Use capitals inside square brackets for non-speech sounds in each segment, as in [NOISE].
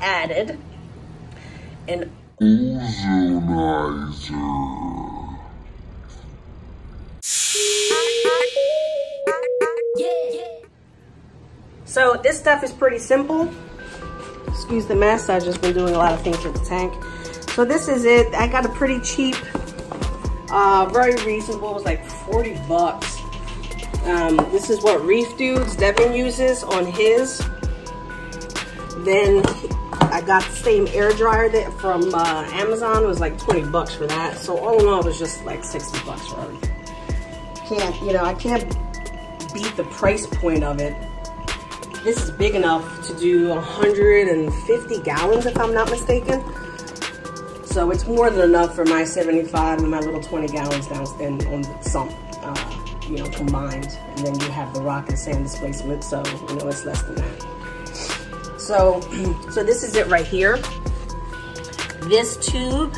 added an ozonizer. So this stuff is pretty simple. Excuse the mess, I've just been doing a lot of things with the tank. So this is it. I got a pretty cheap, uh, very reasonable. It was like 40 bucks. Um, this is what Reef Dudes Devin uses on his. Then I got the same air dryer that from uh, Amazon. It was like 20 bucks for that. So all in all, it was just like 60 bucks for everything. Can't, you know, I can't beat the price point of it. This is big enough to do 150 gallons if I'm not mistaken. So it's more than enough for my 75 and my little 20 gallons downstairs on the sump, uh, you know, combined. And then you have the rock and sand displacement, so you know it's less than that. So, [CLEARS THROAT] so this is it right here. This tube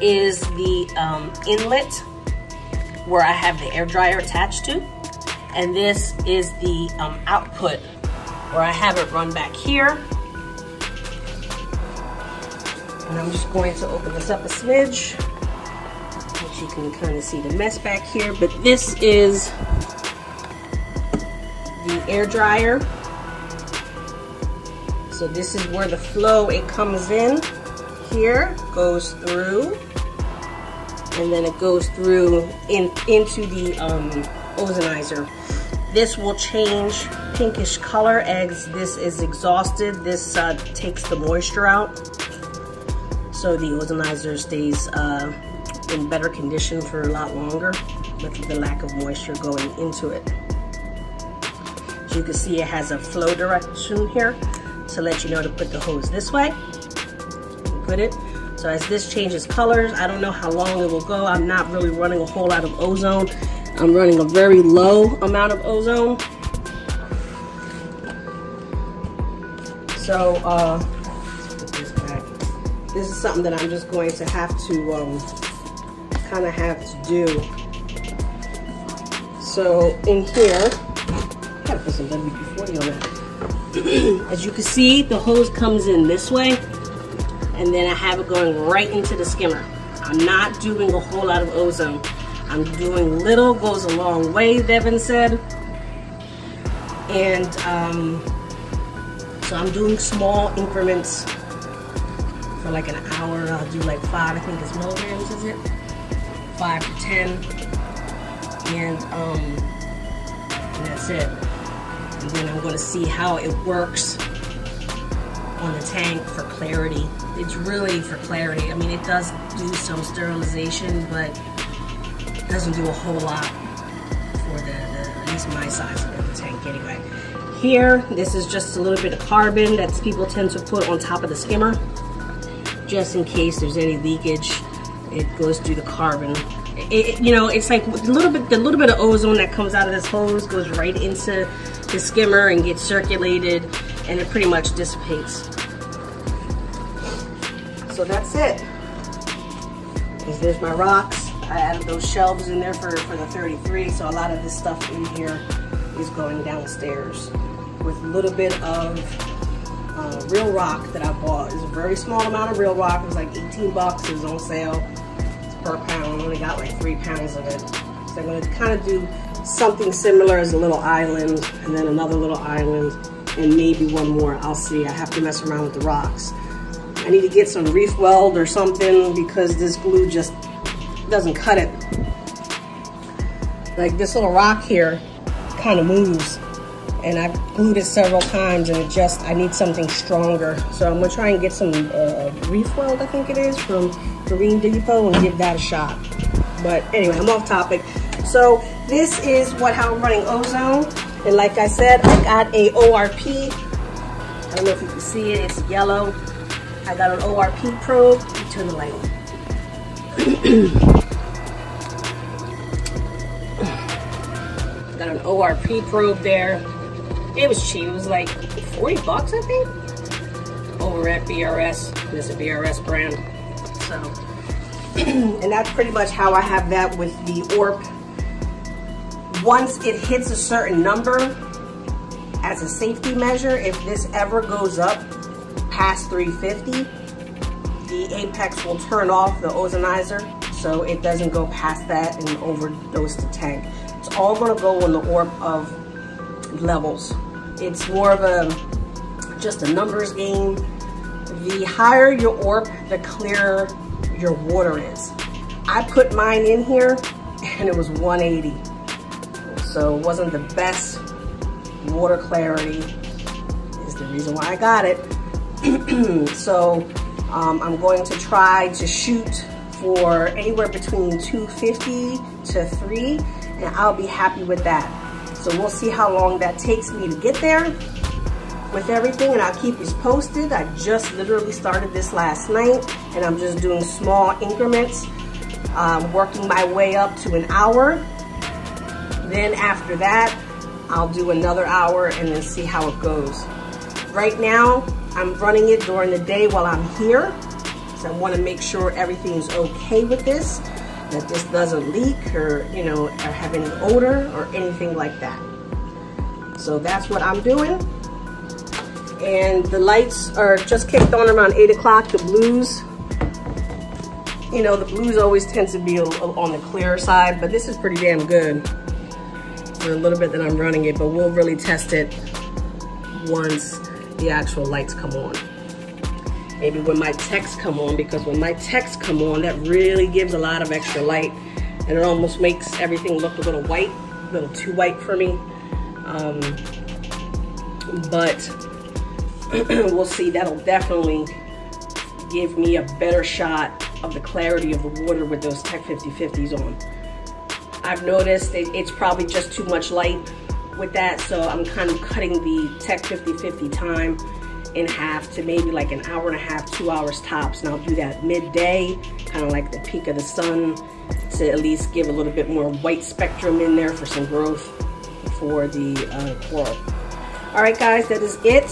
is the um, inlet where I have the air dryer attached to. And this is the um, output where I have it run back here and I'm just going to open this up a smidge, which you can kind of see the mess back here. But this is the air dryer. So this is where the flow, it comes in here, goes through, and then it goes through in into the um, ozonizer. This will change pinkish color as this is exhausted. This uh, takes the moisture out so the ozonizer stays uh, in better condition for a lot longer with the lack of moisture going into it. As you can see it has a flow direction here to let you know to put the hose this way. Put it. So as this changes colors, I don't know how long it will go. I'm not really running a whole lot of ozone. I'm running a very low amount of ozone. So uh, this is something that I'm just going to have to um, kind of have to do. So in here, I gotta put some WD-40 on that. As you can see, the hose comes in this way, and then I have it going right into the skimmer. I'm not doing a whole lot of ozone. I'm doing little, goes a long way, Devin said. And um, so I'm doing small increments for like an hour. I'll do like five, I think it's milligrams, is it? Five to 10. And, um, and that's it. Then I'm gonna see how it works on the tank for clarity. It's really for clarity. I mean, it does do some sterilization, but it doesn't do a whole lot for the, the at least my size of the tank anyway. Here, this is just a little bit of carbon that people tend to put on top of the skimmer just in case there's any leakage. It goes through the carbon. It, you know, it's like a little bit, the little bit of ozone that comes out of this hose goes right into the skimmer and get circulated and it pretty much dissipates. So that's it. There's my rocks. I added those shelves in there for, for the 33, so a lot of this stuff in here is going downstairs with a little bit of uh, real rock that I bought. It's a very small amount of real rock. It was like 18 bucks. It was on sale. Per pound. I only got like three pounds of it. So I'm going to kind of do something similar as a little island and then another little island and maybe one more. I'll see. I have to mess around with the rocks. I need to get some reef weld or something because this glue just doesn't cut it. Like this little rock here kind of moves and I've glued it several times and it just, I need something stronger. So I'm gonna try and get some uh, reef weld, I think it is, from Marine Depot and give that a shot. But anyway, I'm off topic. So this is what how I'm running ozone. And like I said, I got a ORP. I don't know if you can see it, it's yellow. I got an ORP probe. Turn the light on. [CLEARS THROAT] got an ORP probe there. It was cheap. It was like 40 bucks, I think, over at BRS. This is a BRS brand. So, [CLEARS THROAT] and that's pretty much how I have that with the ORP. Once it hits a certain number, as a safety measure, if this ever goes up past 350, the Apex will turn off the ozonizer so it doesn't go past that and overdose the tank. It's all gonna go in the ORP of levels. It's more of a, just a numbers game. The higher your ORP, the clearer your water is. I put mine in here and it was 180. So it wasn't the best water clarity is the reason why I got it. [CLEARS THROAT] so um, I'm going to try to shoot for anywhere between 250 to 3 and I'll be happy with that. So we'll see how long that takes me to get there with everything and I'll keep you posted. I just literally started this last night and I'm just doing small increments, um, working my way up to an hour. Then after that, I'll do another hour and then see how it goes. Right now, I'm running it during the day while I'm here so I want to make sure everything's okay with this, that this doesn't leak or, you know, or have any odor or anything like that. So that's what I'm doing. And the lights are just kicked on around 8 o'clock, the blues. You know, the blues always tend to be on the clearer side, but this is pretty damn good for a little bit that I'm running it, but we'll really test it once the actual lights come on. Maybe when my texts come on because when my texts come on that really gives a lot of extra light and it almost makes everything look a little white a little too white for me. Um, but [CLEARS THROAT] we'll see. That'll definitely give me a better shot of the clarity of the water with those Tech 5050s on I've noticed it's probably just too much light with that so I'm kind of cutting the Tech 5050 time in half to maybe like an hour and a half, two hours tops. And I'll do that midday, kind of like the peak of the sun to at least give a little bit more white spectrum in there for some growth for the uh, coral. All right, guys, that is it.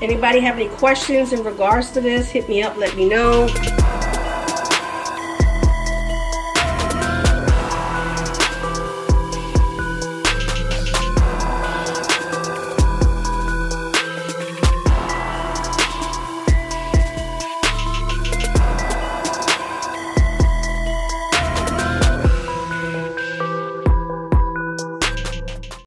Anybody have any questions in regards to this, hit me up, let me know.